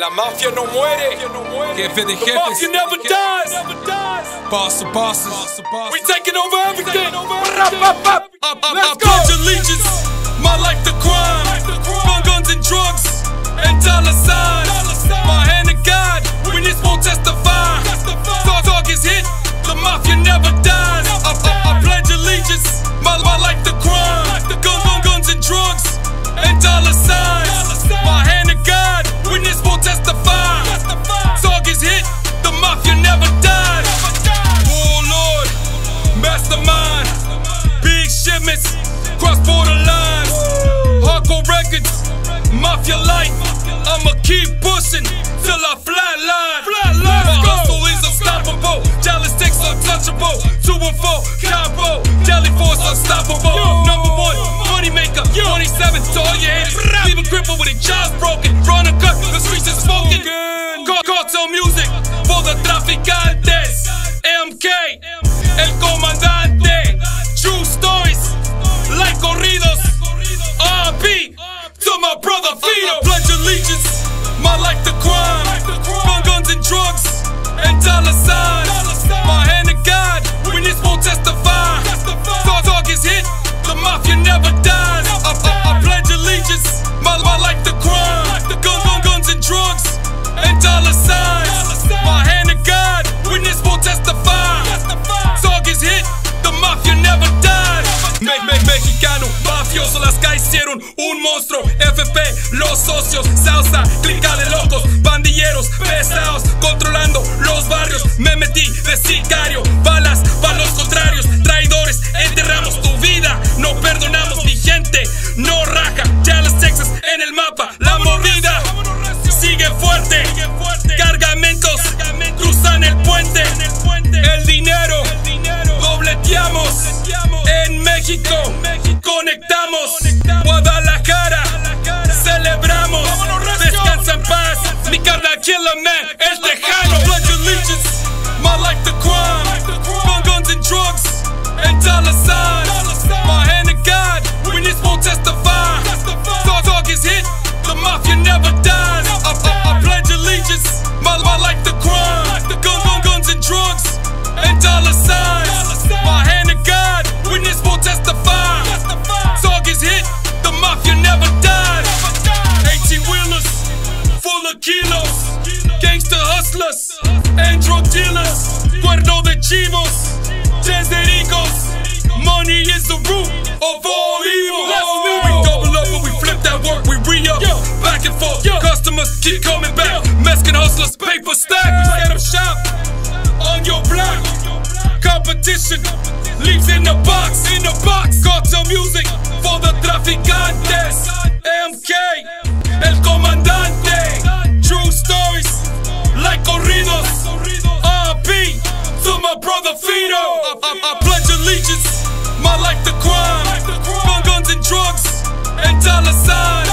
La mafia no muere. Jefe de The mafia never dies. Boss of bosses. We taking over everything. I, I, Let's I go. pledge allegiance. My life the crime. Gun, guns and drugs. And dollar signs. My hand to God. This won't testify. Talk is hit. The mafia never dies. Mafia life. I'ma keep pushing till I flatline. Flatline. My hustle is unstoppable. Jealous takes untouchable. Two and four, combo. Jelly force unstoppable. Number one, money maker. 27 to all your haters. Leaving crippled with a jaw's broken. Run a cut, the streets is smoking. Car- Cartel music for the traficantes. Never dies. I, I, I pledge allegiance, my, my life the crime. Gun, gun, guns and drugs, and dollar signs. My hand to God, this won't testify. Talk is hit, the mafia never dies. Me, me, mexicano, mafioso, las calles hicieron un monstruo. FP, los socios, salsa, clica México, conectamos. Guadalajara, celebramos, descansa en paz, mi carnal Killer Man, el tejano, pledge allegiance, my life the crime, gun, guns and drugs, and dollar signs, hustlers, drug dealers, cuerno de chivos, desde ricos, money is the root of all evil. We double up and we flip that work, we re up, back and forth. Customers keep coming back, Mexican hustlers, paper stack, we set up shop on your block. Competition leaves in the box, in the box. Cartel music for the traficantes. Brother Fido. I, I, I pledge allegiance, my life to crime. Gun, guns and drugs, and dollar signs.